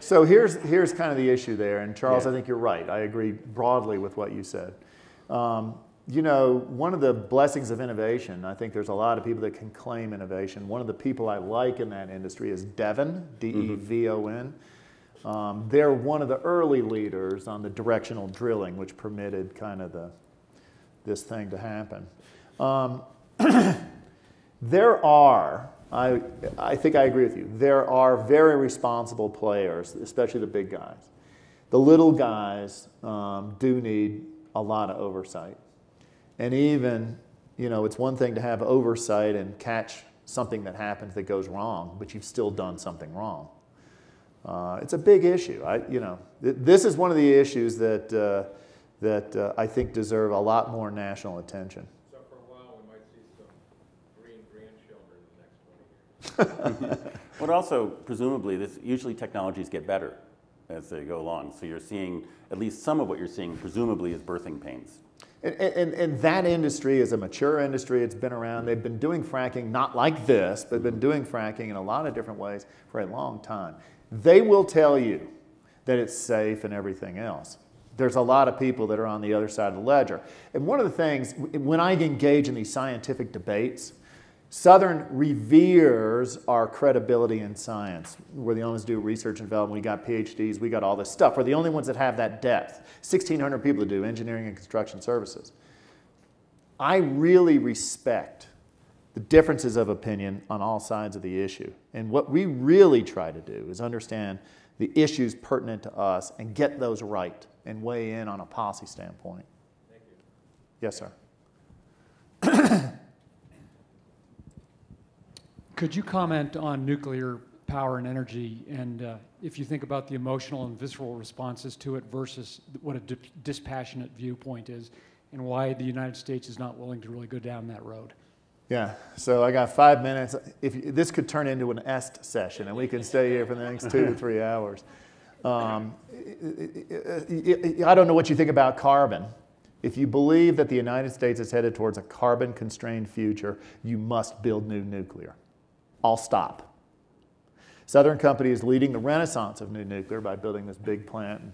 So here's, here's kind of the issue there, and Charles, Yeah. I think you're right. I agree broadly with what you said. Um, you know, one of the blessings of innovation, I think there's a lot of people that can claim innovation. One of the people I like in that industry is Devon, D E V O N. Um, they're one of the early leaders on the directional drilling, which permitted kind of the, this thing to happen. Um, there are, I, I think I agree with you, there are very responsible players, especially the big guys. The little guys um, do need a lot of oversight. And even, you know, it's one thing to have oversight and catch something that happens that goes wrong, but you've still done something wrong. Uh, it's a big issue. I, you know, th- this is one of the issues that, uh, that uh, I think deserve a lot more national attention. So for a while, we might see some green grandchildren in the next 20 years. But also, presumably, this usually technologies get better as they go along. So you're seeing at least some of what you're seeing, presumably, is birthing pains. And, and, and that industry is a mature industry. It's been around. They've been doing fracking, not like this, but been doing fracking in a lot of different ways for a long time. They will tell you that it's safe and everything else. There's a lot of people that are on the other side of the ledger. And one of the things, when I engage in these scientific debates, Southern reveres our credibility in science. We're the only ones who do research and development. We got PhDs, we got all this stuff. We're the only ones that have that depth. 1,600 people that do engineering and construction services. I really respect the differences of opinion on all sides of the issue. And what we really try to do is understand the issues pertinent to us and get those right and weigh in on a policy standpoint. Thank you. Yes, sir. Could you comment on nuclear power and energy and uh, if you think about the emotional and visceral responses to it versus what a di- dispassionate viewpoint is and why the United States is not willing to really go down that road? Yeah, so I got five minutes. If you- this could turn into an EST session, and we can stay here for the next two to three hours. Um, I don't know what you think about carbon. If you believe that the United States is headed towards a carbon-constrained future, you must build new nuclear. I'll stop. Southern Company is leading the renaissance of new nuclear by building this big plant in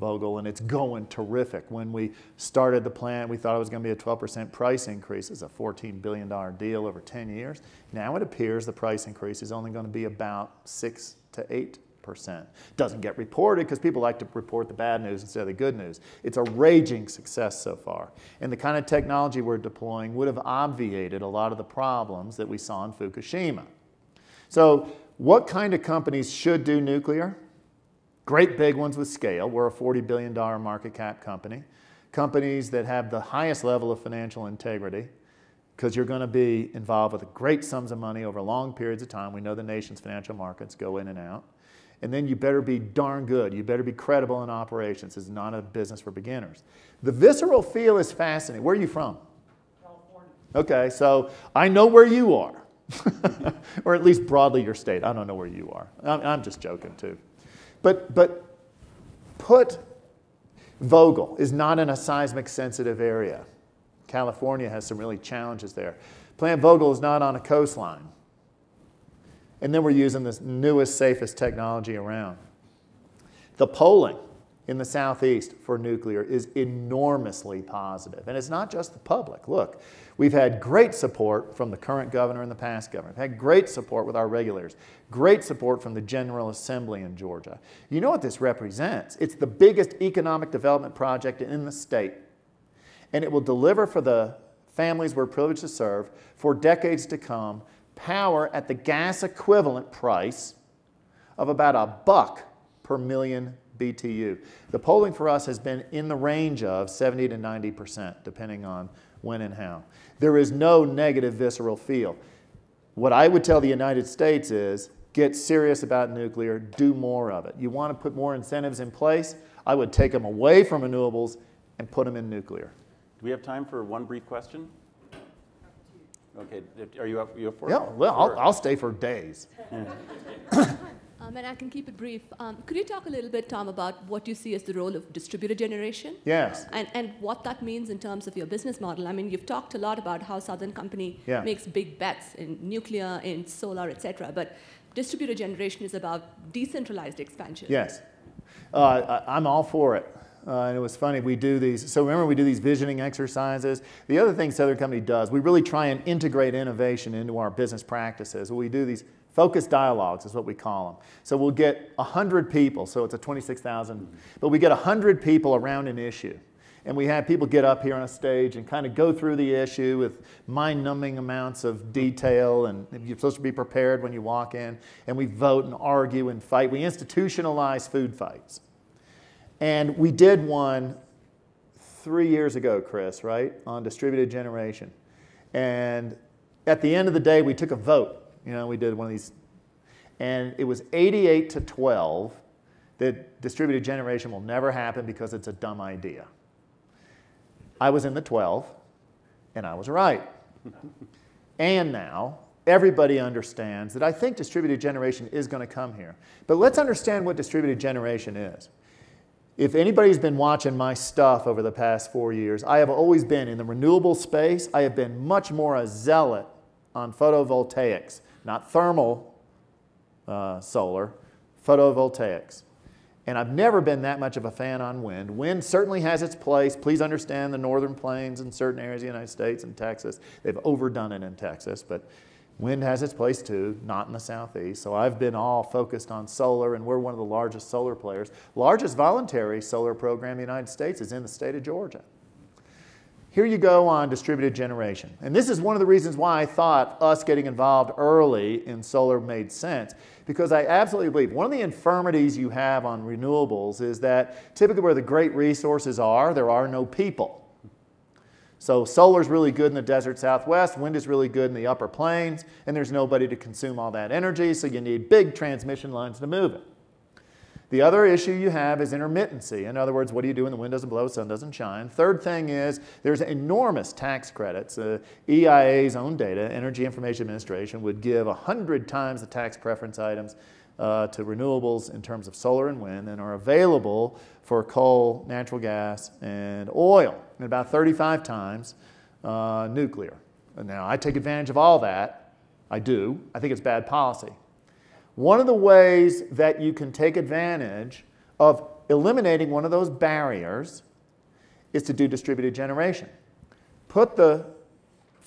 Vogtle, and it's going terrific. When we started the plant, we thought it was going to be a 12% price increase. It's a $14 billion deal over 10 years. Now it appears the price increase is only going to be about 6 to 8%. It doesn't get reported because people like to report the bad news instead of the good news. It's a raging success so far. And the kind of technology we're deploying would have obviated a lot of the problems that we saw in Fukushima. So, what kind of companies should do nuclear? Great big ones with scale. We're a $40 billion market cap company. Companies that have the highest level of financial integrity, because you're going to be involved with great sums of money over long periods of time. We know the nation's financial markets go in and out. And then you better be darn good. You better be credible in operations. It's not a business for beginners. The visceral feel is fascinating. Where are you from? California. Okay, so I know where you are. or at least broadly your state. I don't know where you are. I'm, I'm just joking too. But, but put Vogtle is not in a seismic sensitive area. California has some really challenges there. Plant Vogtle is not on a coastline. And then we're using the newest, safest technology around. The polling in the Southeast for nuclear is enormously positive. And it's not just the public. Look, we've had great support from the current governor and the past governor. We've had great support with our regulators, great support from the General Assembly in Georgia. You know what this represents? It's the biggest economic development project in the state. And it will deliver for the families we're privileged to serve for decades to come power at the gas equivalent price of about a buck per million BTU. The polling for us has been in the range of 70 to 90%, depending on when and how. There is no negative visceral feel. What I would tell the United States is get serious about nuclear, do more of it. You want to put more incentives in place? I would take them away from renewables and put them in nuclear. Do we have time for one brief question? Okay, are you up, you up for it? Yeah, well, I'll, I'll stay for days. Um, and I can keep it brief. Um, could you talk a little bit, Tom, about what you see as the role of distributed generation? Yes. And, and what that means in terms of your business model. I mean, you've talked a lot about how Southern Company Yeah. makes big bets in nuclear, in solar, et cetera. But distributed generation is about decentralized expansion. Yes. Uh, I, I'm all for it. Uh, and it was funny, we do these, so remember we do these visioning exercises. The other thing Southern Company does, we really try and integrate innovation into our business practices. We do these focus dialogues, is what we call them. So we'll get 100 people, so it's a 26,000, but we get 100 people around an issue. And we have people get up here on a stage and kind of go through the issue with mind numbing amounts of detail. And you're supposed to be prepared when you walk in. And we vote and argue and fight. We institutionalize food fights. And we did one three years ago, Chris, right, on distributed generation. And at the end of the day, we took a vote. You know, we did one of these. And it was 88 to 12 that distributed generation will never happen because it's a dumb idea. I was in the 12, and I was right. and now everybody understands that I think distributed generation is going to come here. But let's understand what distributed generation is. If anybody's been watching my stuff over the past four years, I have always been in the renewable space. I have been much more a zealot on photovoltaics, not thermal uh, solar, photovoltaics. And I've never been that much of a fan on wind. Wind certainly has its place. Please understand the northern plains in certain areas of the United States and Texas. They've overdone it in Texas, but wind has its place too, not in the southeast. So I've been all focused on solar, and we're one of the largest solar players. Largest voluntary solar program in the United States is in the state of Georgia. Here you go on distributed generation. And this is one of the reasons why I thought us getting involved early in solar made sense. Because I absolutely believe one of the infirmities you have on renewables is that typically where the great resources are, there are no people. So solar is really good in the desert southwest, wind is really good in the upper plains, and there's nobody to consume all that energy, so you need big transmission lines to move it. The other issue you have is intermittency. In other words, what do you do when the wind doesn't blow, the sun doesn't shine? Third thing is there's enormous tax credits. Uh, EIA's own data, Energy Information Administration, would give 100 times the tax preference items uh, to renewables in terms of solar and wind and are available for coal, natural gas, and oil, and about 35 times uh, nuclear. Now, I take advantage of all that. I do. I think it's bad policy. One of the ways that you can take advantage of eliminating one of those barriers is to do distributed generation. Put the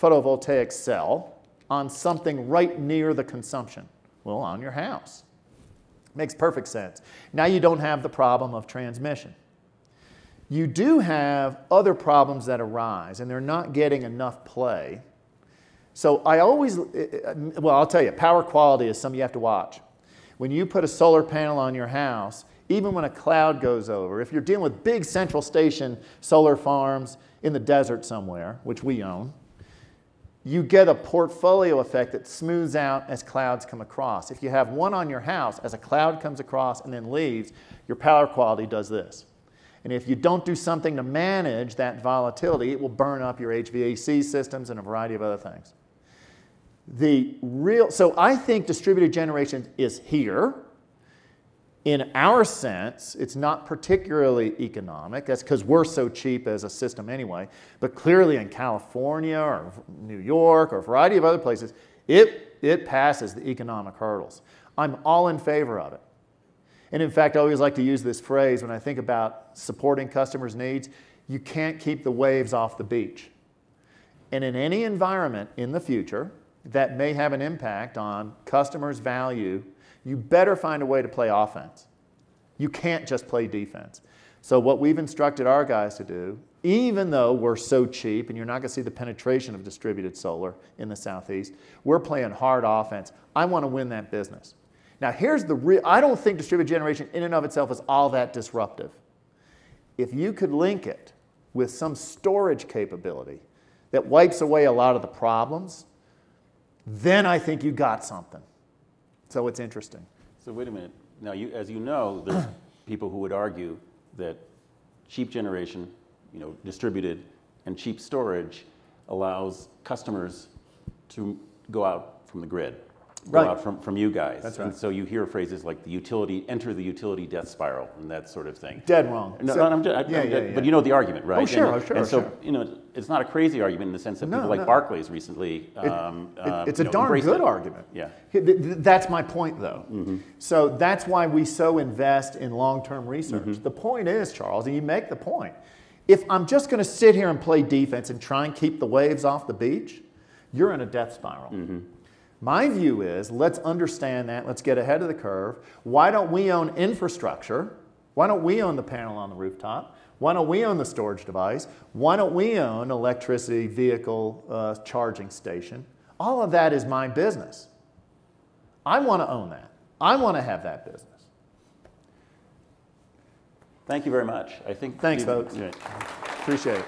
photovoltaic cell on something right near the consumption. Well, on your house. Makes perfect sense. Now you don't have the problem of transmission. You do have other problems that arise, and they're not getting enough play. So I always, uh, uh, well, I'll tell you, power quality is something you have to watch. When you put a solar panel on your house, even when a cloud goes over, if you're dealing with big central station solar farms in the desert somewhere, which we own, you get a portfolio effect that smooths out as clouds come across. If you have one on your house, as a cloud comes across and then leaves, your power quality does this. And if you don't do something to manage that volatility, it will burn up your HVAC systems and a variety of other things. The real, so I think distributed generation is here. In our sense, it's not particularly economic. That's because we're so cheap as a system anyway. But clearly in California or New York or a variety of other places, it, it passes the economic hurdles. I'm all in favor of it. And in fact, I always like to use this phrase when I think about supporting customers' needs you can't keep the waves off the beach. And in any environment in the future that may have an impact on customers' value, you better find a way to play offense. You can't just play defense. So, what we've instructed our guys to do, even though we're so cheap and you're not going to see the penetration of distributed solar in the Southeast, we're playing hard offense. I want to win that business. Now, here's the real I don't think distributed generation in and of itself is all that disruptive. If you could link it with some storage capability that wipes away a lot of the problems, then I think you got something. So it's interesting. So wait a minute. Now, you, as you know, there's people who would argue that cheap generation, you know, distributed, and cheap storage allows customers to go out from the grid, go Right. out from, from you guys. That's And so you hear phrases like the utility, enter the utility death spiral, and that sort of thing. Dead wrong. No, So- no, I'm just, I- yeah, I'm- yeah, yeah. But you know the argument, right? sure, and, oh, sure, And so, sure. you know, it's not a crazy argument in the sense that No, people like no. Barclays recently. Um, it- uh, it's you a know, darn good it. argument. Yeah. Th- th- That's my point, though. Mm-hmm. So that's why we so invest in long term research. Mm-hmm. The point is, Charles, and you make the point if I'm just going to sit here and play defense and try and keep the waves off the beach, you're in a death spiral. Mm-hmm. My view is let's understand that, let's get ahead of the curve. Why don't we own infrastructure? Why don't we own the panel on the rooftop? Why don't we own the storage device? Why don't we own electricity vehicle uh, charging station? All of that is my business. I want to own that. I want to have that business. Thank you very much. I think. Thanks, folks. yeah. Appreciate it.